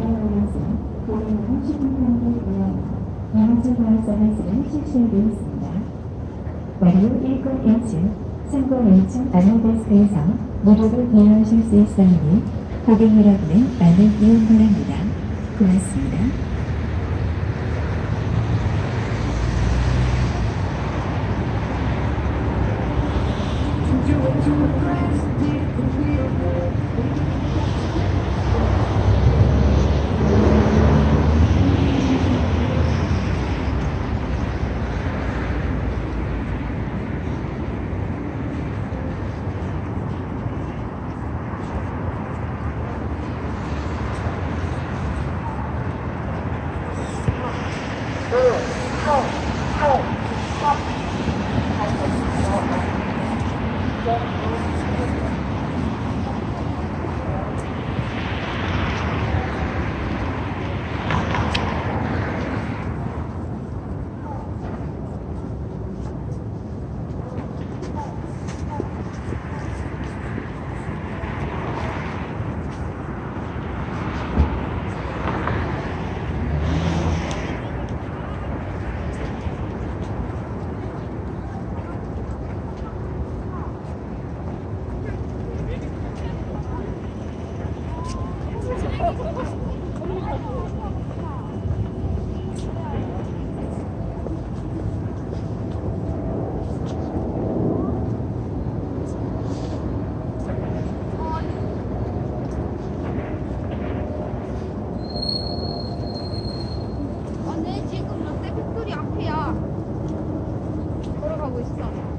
고양이 황실 향기로운 영양제 보라색 황실 향기 실시하고 있습니다. 언니 지금 롯데 팩토리 앞이야. 걸어가고 있어.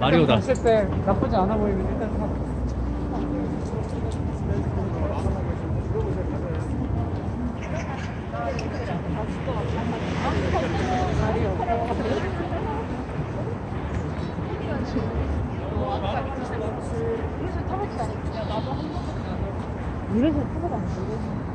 마리오다. 봤을 때 나쁘지 않아 보이면 일단 사. 이래서 타고 다니고. 나도 한 번도 안 이래서 타고 다니고.